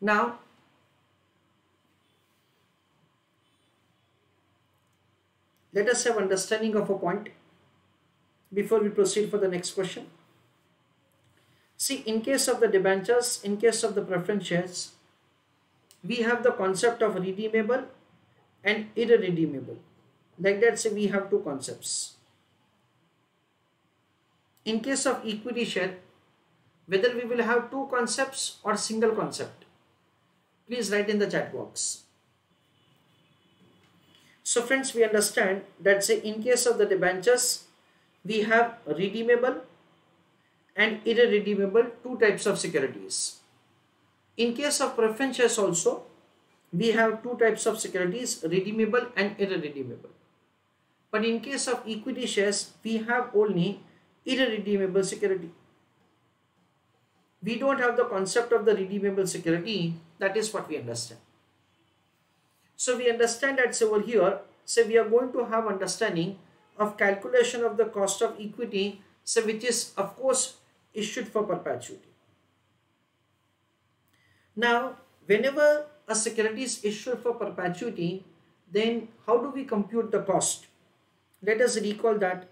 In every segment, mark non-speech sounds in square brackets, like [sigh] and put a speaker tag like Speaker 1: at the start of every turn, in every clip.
Speaker 1: Now, let us have understanding of a point before we proceed for the next question. See, in case of the debentures, in case of the preference shares, we have the concept of redeemable and irredeemable. Like that, say we have two concepts. In case of equity share, whether we will have two concepts or single concept, please write in the chat box. So friends, we understand that say in case of the debentures, we have redeemable and irredeemable two types of securities. In case of preference shares also, we have two types of securities, redeemable and irredeemable. But in case of equity shares, we have only irredeemable security. We don't have the concept of the redeemable security. That is what we understand. So we understand that so over here, so we are going to have understanding of calculation of the cost of equity, so which is of course issued for perpetuity. Now, whenever a security is issued for perpetuity, then how do we compute the cost? Let us recall that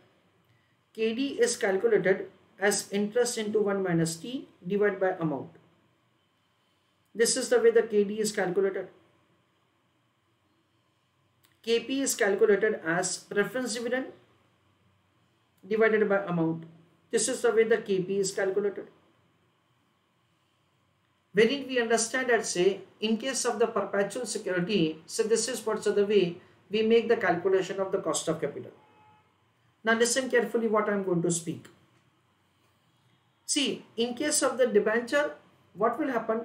Speaker 1: KD is calculated as interest into 1 minus T divided by amount. This is the way the KD is calculated. KP is calculated as preference dividend divided by amount. This is the way the KP is calculated. Wherein we understand that say in case of the perpetual security, so this is what's the way we make the calculation of the cost of capital. Now listen carefully what I am going to speak. See, in case of the debenture, what will happen?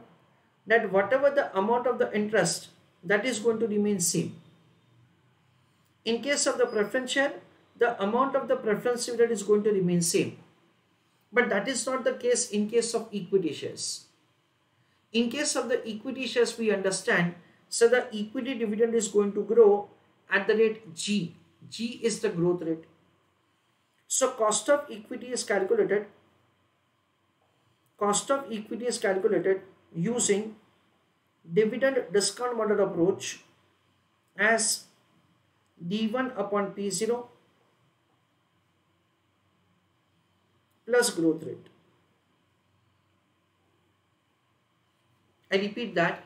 Speaker 1: That whatever the amount of the interest, that is going to remain same. In case of the preference share, the amount of the preference dividend is going to remain same. But that is not the case in case of equity shares. In case of the equity shares, we understand, so the equity dividend is going to grow at the rate G. G is the growth rate. So cost of equity is calculated. Cost of equity is calculated using dividend discount model approach as d1 upon p0 plus growth rate. I repeat that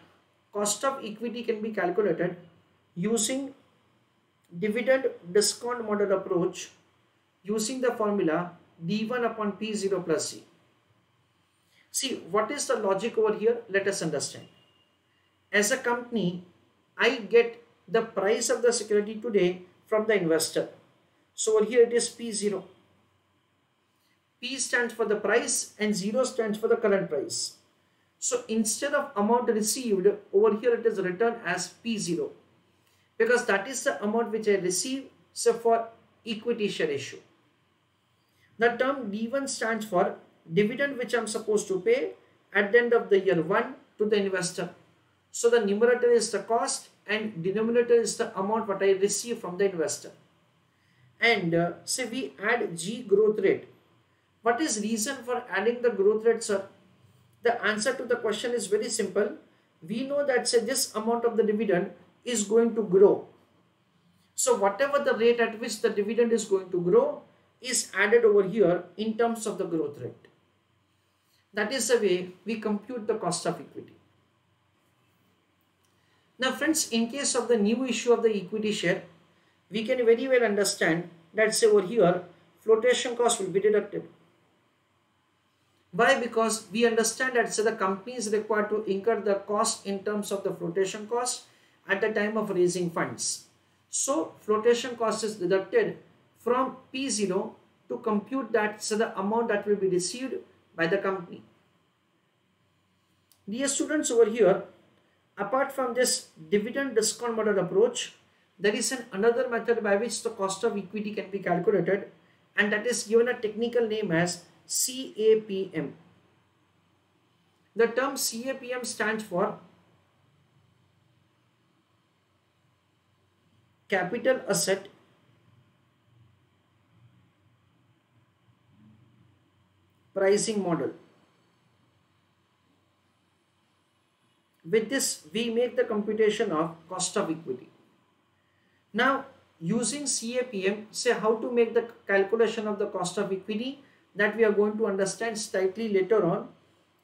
Speaker 1: cost of equity can be calculated using dividend discount model approach using the formula d1 upon p0 plus g. See what is the logic over here? Let us understand. As a company, I get the price of the security today from the investor. So over here it is P0. P stands for the price and 0 stands for the current price. So instead of amount received, over here it is written as P0 because that is the amount which I receive so for equity share issue. The term D1 stands for dividend which I am supposed to pay at the end of the year 1 to the investor. So the numerator is the cost and denominator is the amount what I receive from the investor. And uh, say we add G growth rate. What is reason for adding the growth rate sir? The answer to the question is very simple. We know that say this amount of the dividend is going to grow. So whatever the rate at which the dividend is going to grow is added over here in terms of the growth rate. That is the way we compute the cost of equity. Now friends, in case of the new issue of the equity share, we can very well understand that say over here, flotation cost will be deducted. Why? Because we understand that say the company is required to incur the cost in terms of the flotation cost at the time of raising funds. So flotation cost is deducted from P0 to compute that so the amount that will be received by the company. Dear students over here, apart from this dividend discount model approach, there is an another method by which the cost of equity can be calculated and that is given a technical name as CAPM. The term CAPM stands for capital asset pricing model. with this we make the computation of cost of equity. Now using CAPM say how to make the calculation of the cost of equity that we are going to understand slightly later on.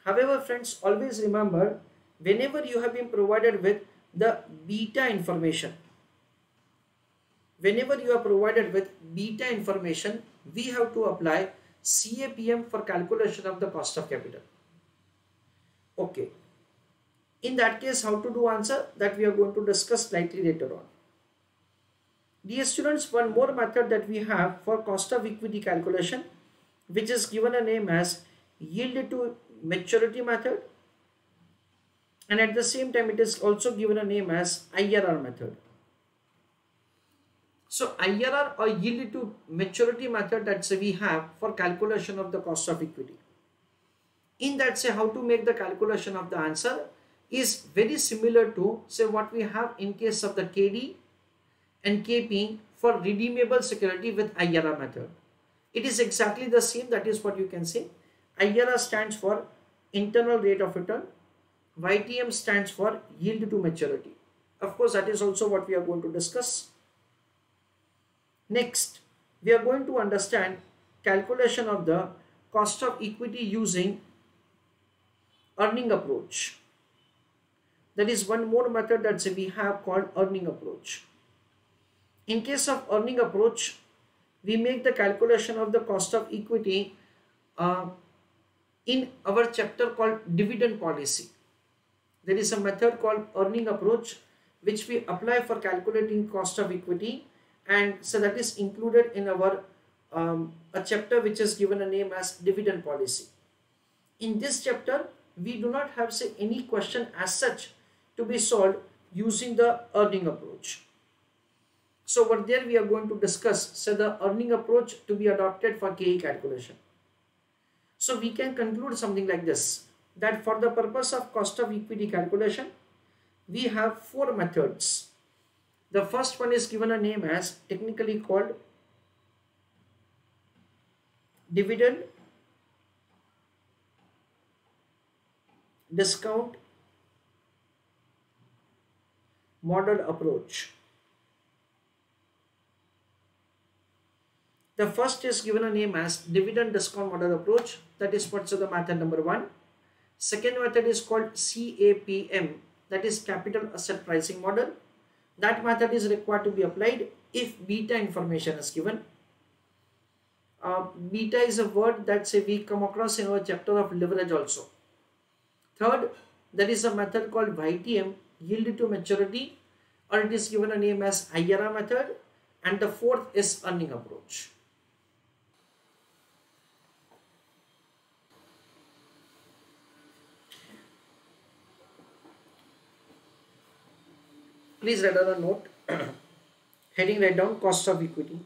Speaker 1: However friends always remember whenever you have been provided with the beta information whenever you are provided with beta information we have to apply CAPM for calculation of the cost of capital. Okay. In that case how to do answer? That we are going to discuss slightly later on. Dear students one more method that we have for cost of equity calculation which is given a name as yield to maturity method. And at the same time it is also given a name as IRR method. So IRR or yield to maturity method that say we have for calculation of the cost of equity. In that say how to make the calculation of the answer is very similar to say what we have in case of the KD and KP for redeemable security with IRR method. It is exactly the same that is what you can say. IRR stands for internal rate of return YTM stands for yield to maturity. Of course, that is also what we are going to discuss. Next, we are going to understand calculation of the cost of equity using earning approach. There is one more method that we have called earning approach. In case of earning approach, we make the calculation of the cost of equity uh, in our chapter called dividend policy there is a method called earning approach which we apply for calculating cost of equity and so that is included in our um, a chapter which is given a name as dividend policy. In this chapter we do not have say any question as such to be solved using the earning approach. So over there we are going to discuss say the earning approach to be adopted for KE calculation. So we can conclude something like this that for the purpose of cost of equity calculation, we have four methods. The first one is given a name as technically called dividend discount model approach. The first is given a name as dividend discount model approach. That is what's the method number one. Second method is called CAPM that is capital asset pricing model. That method is required to be applied if beta information is given. Uh, beta is a word that say we come across in our chapter of leverage also. Third, there is a method called YTM yield to maturity or it is given a name as IRR method and the fourth is earning approach. Please write down a note. [clears throat] Heading write down cost of equity.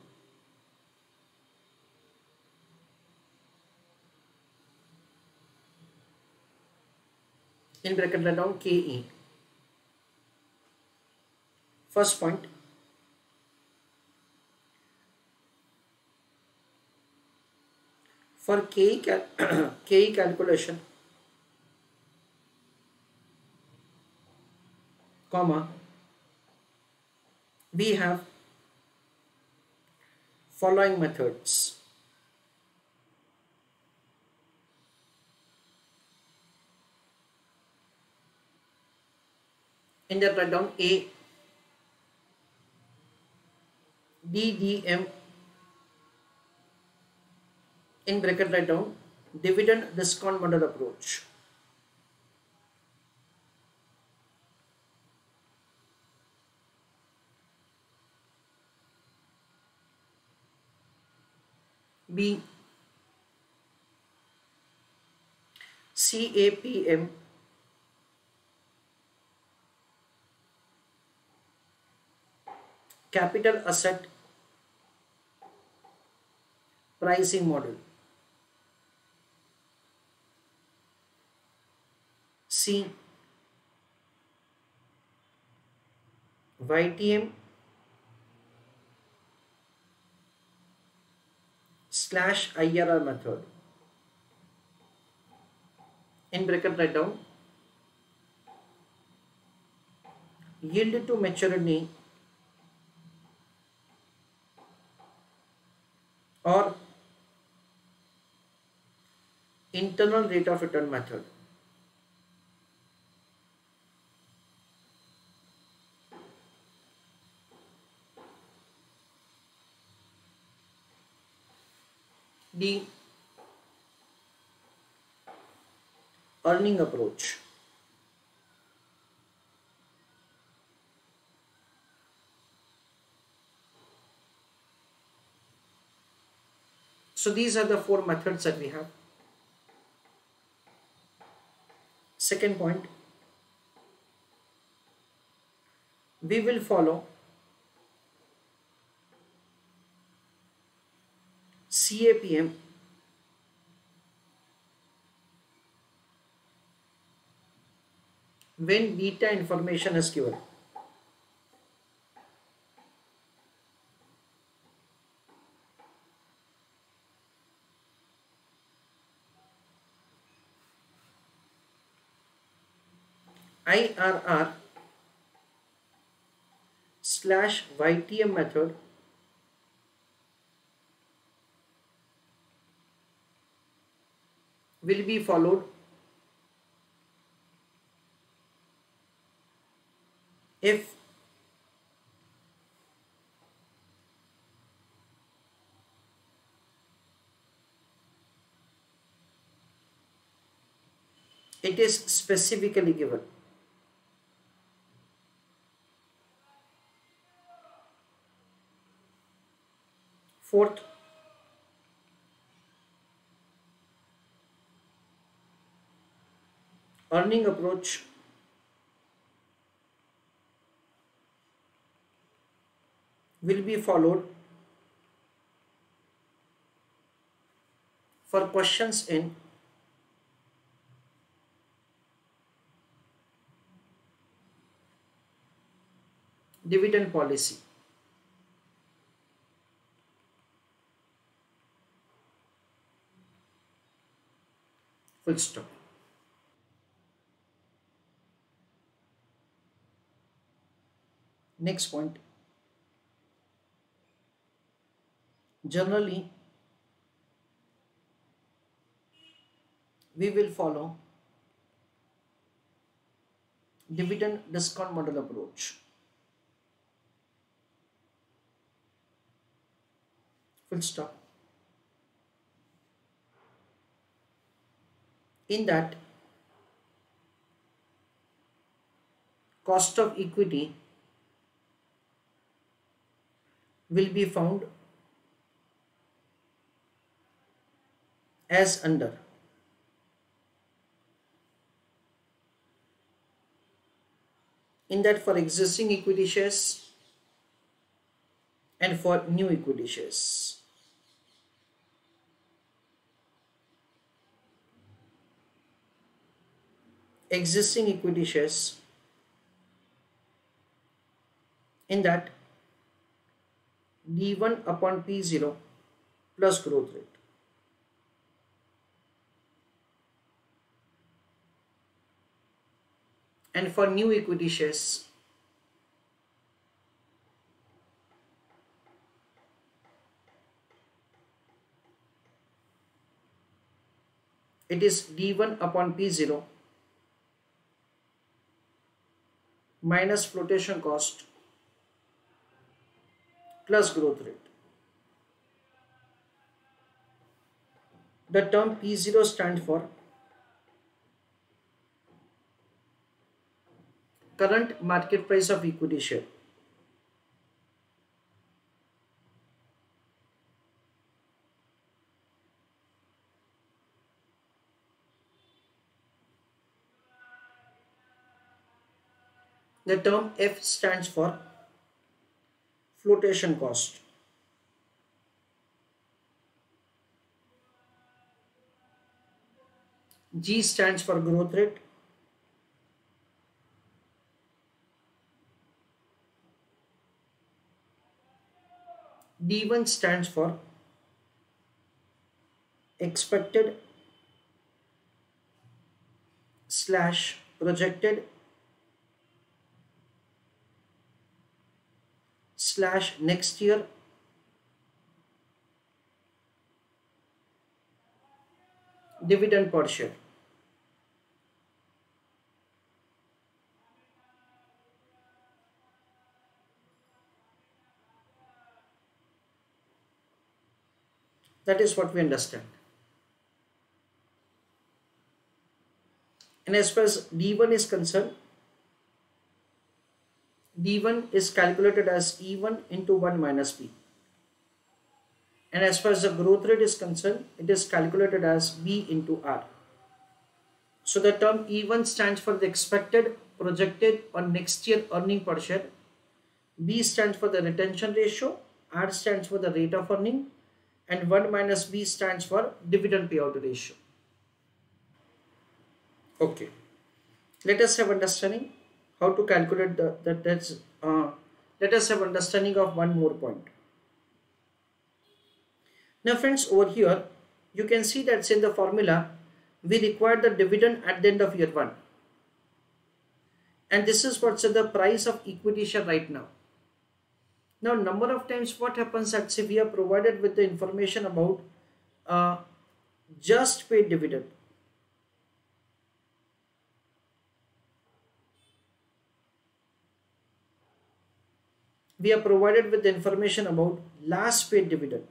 Speaker 1: In bracket write down KE first point. For KE, cal [clears throat] KE calculation comma we have following methods. In the down A DDM in bracket write down dividend discount model approach. B CAPM capital asset pricing model C YTM slash IRR method. In bracket write down yield to maturity or internal rate of return method. The earning approach. So these are the four methods that we have. Second point, we will follow CAPM when beta information is given. IRR slash YTM method will be followed if it is specifically given. Fourth, earning approach will be followed for questions in dividend policy. Full stop. Next point. Generally, we will follow dividend discount model approach. Full stop. In that, cost of equity will be found as under. In that for existing equity shares and for new equity shares. Existing equity shares in that d1 upon p0 plus growth rate. And for new equity shares it is d1 upon p0 minus flotation cost plus growth rate. The term P0 stands for current market price of equity share. The term F stands for flotation cost. G stands for growth rate. D1 stands for expected slash projected slash next year dividend per share. That is what we understand. And as far as D1 is concerned, D1 is calculated as E1 into 1 minus B. And as far as the growth rate is concerned, it is calculated as B into R. So the term E1 stands for the expected, projected or next year earning per share. B stands for the retention ratio. R stands for the rate of earning. And 1 minus B stands for dividend payout ratio. Okay. Let us have understanding how to calculate the that that's uh, let us have understanding of one more point. Now friends over here you can see that in the formula we require the dividend at the end of year one. And this is what's the price of equity share right now. Now number of times what happens that say we are provided with the information about uh, just paid dividend we are provided with information about last paid dividend.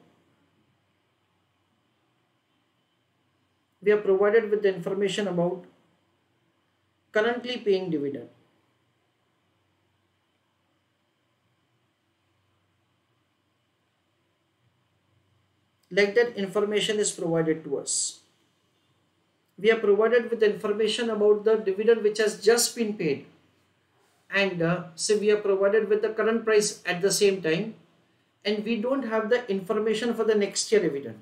Speaker 1: We are provided with information about currently paying dividend. Like that information is provided to us. We are provided with information about the dividend which has just been paid and uh, so we are provided with the current price at the same time and we don't have the information for the next year dividend.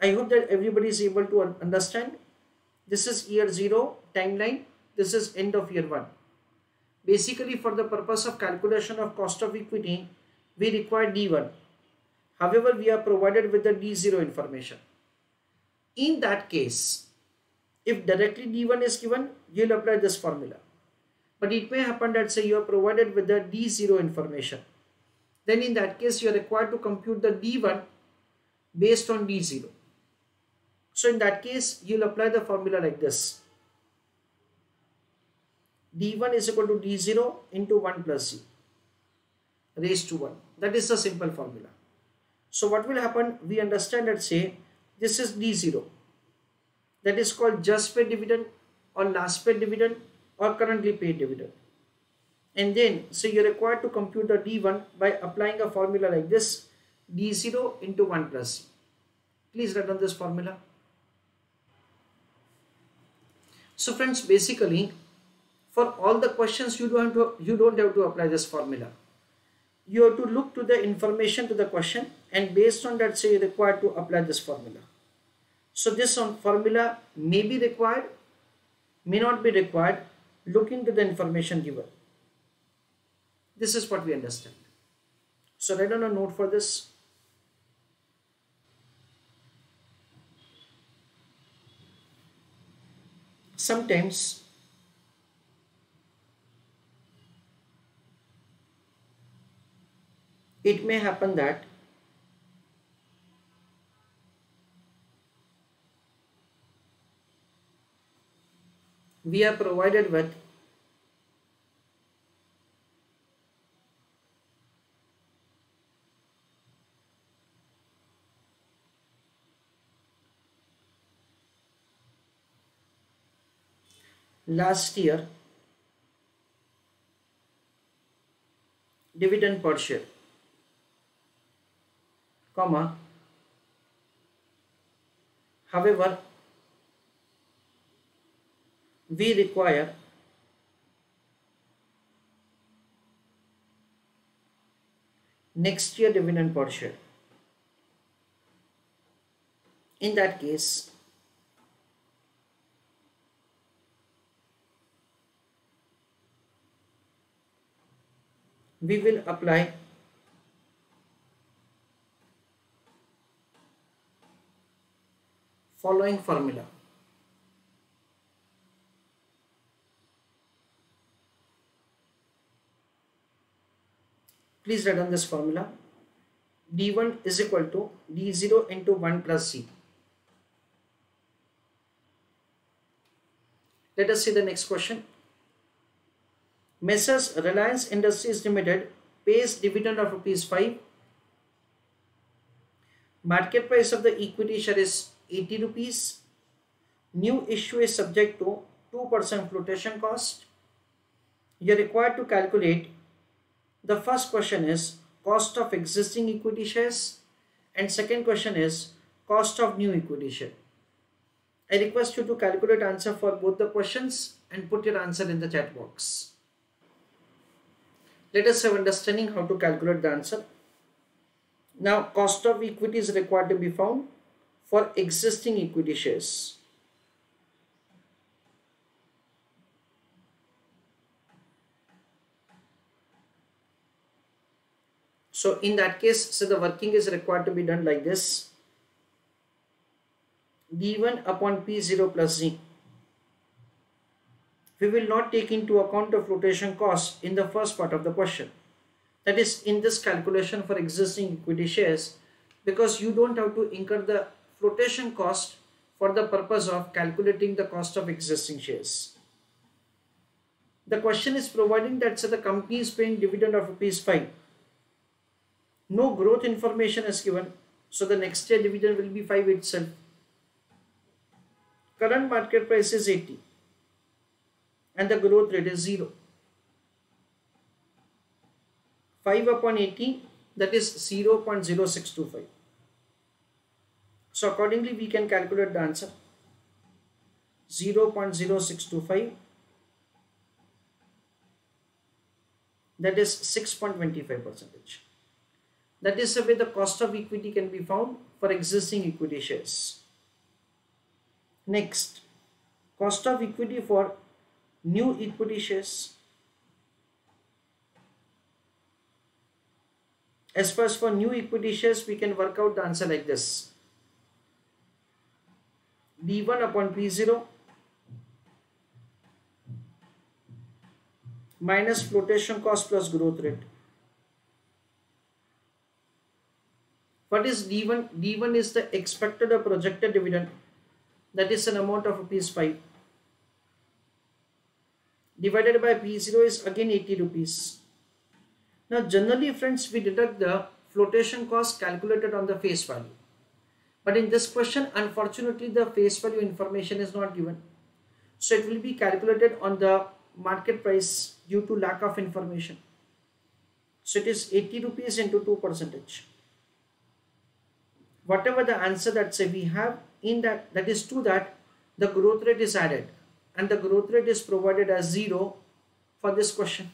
Speaker 1: I hope that everybody is able to understand. This is year 0 timeline. This is end of year 1. Basically for the purpose of calculation of cost of equity, we require D1. However, we are provided with the D0 information. In that case, if directly D1 is given, you'll apply this formula but it may happen that say you are provided with the D0 information. Then in that case you are required to compute the D1 based on D0. So in that case you'll apply the formula like this. D1 is equal to D0 into 1 plus G raised to 1. That is the simple formula. So what will happen? We understand that say this is D0 that is called just paid dividend or last paid dividend or currently paid dividend. And then, so you're required to compute the D1 by applying a formula like this, D0 into 1 plus G. Please write down this formula. So friends, basically, for all the questions, you don't, have to, you don't have to apply this formula. You have to look to the information to the question and based on that, say, you're required to apply this formula. So this formula may be required, may not be required, look into the information given. This is what we understand. So write down a note for this. Sometimes it may happen that we are provided with last year dividend per share comma however we require next year dividend per share. In that case, we will apply following formula. Please write down this formula. D1 is equal to D0 into 1 plus G. Let us see the next question. Messrs. Reliance Industries Limited pays dividend of rupees 5. Market price of the equity share is 80 rupees. New issue is subject to 2% flotation cost. You are required to calculate the first question is cost of existing equity shares and second question is cost of new equity share. I request you to calculate answer for both the questions and put your answer in the chat box. Let us have understanding how to calculate the answer. Now cost of equity is required to be found for existing equity shares. So in that case, so the working is required to be done like this. d1 upon p0 plus g. We will not take into account the flotation cost in the first part of the question. That is in this calculation for existing equity shares because you don't have to incur the flotation cost for the purpose of calculating the cost of existing shares. The question is providing that so the company is paying dividend of rupees 5 no growth information is given. So the next year dividend will be 5 itself. Current market price is 80 and the growth rate is 0 5 upon 80 that is 0 0.0625 so accordingly we can calculate the answer. 0 0.0625 that is 6.25 percentage that is the way the cost of equity can be found for existing equity shares. Next, cost of equity for new equity shares. As far as for new equity shares, we can work out the answer like this. D1 upon P0 minus flotation cost plus growth rate. What is D1? D1 is the expected or projected dividend. That is an amount of rupees 5. Divided by P0 is again 80 rupees. Now generally friends we deduct the flotation cost calculated on the face value. But in this question unfortunately the face value information is not given. So it will be calculated on the market price due to lack of information. So it is 80 rupees into 2 percentage whatever the answer that say we have in that that is to that the growth rate is added and the growth rate is provided as 0 for this question.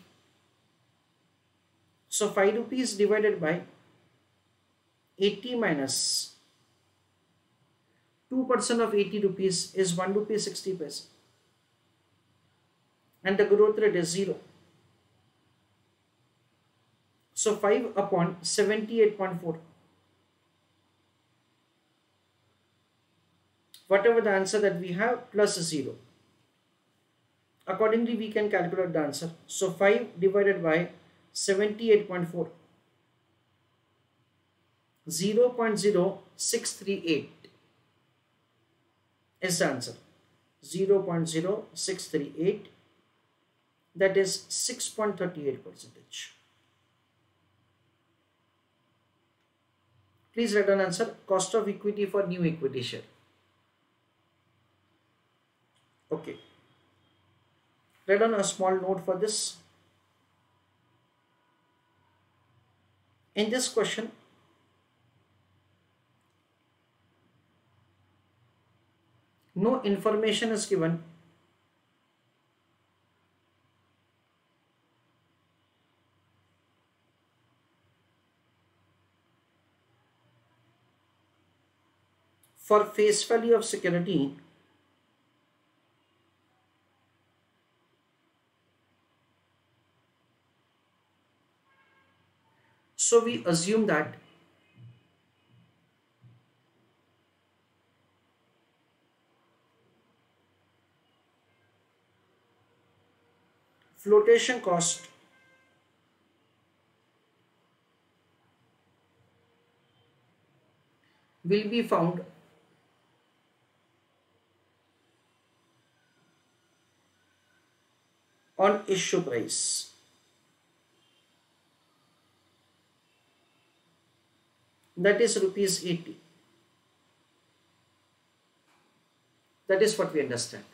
Speaker 1: So 5 rupees divided by 80 minus 2% of 80 rupees is 1 rupee 60 paise and the growth rate is 0. So 5 upon 78.4 whatever the answer that we have plus 0. Accordingly, we can calculate the answer. So 5 divided by 78.4 0 0.0638 is the answer. 0 0.0638 that is 6.38 percentage. Please write an answer. Cost of equity for new equity share okay. Write on a small note for this. In this question no information is given for face value of security So we assume that flotation cost will be found on issue price. That is rupees 80. That is what we understand.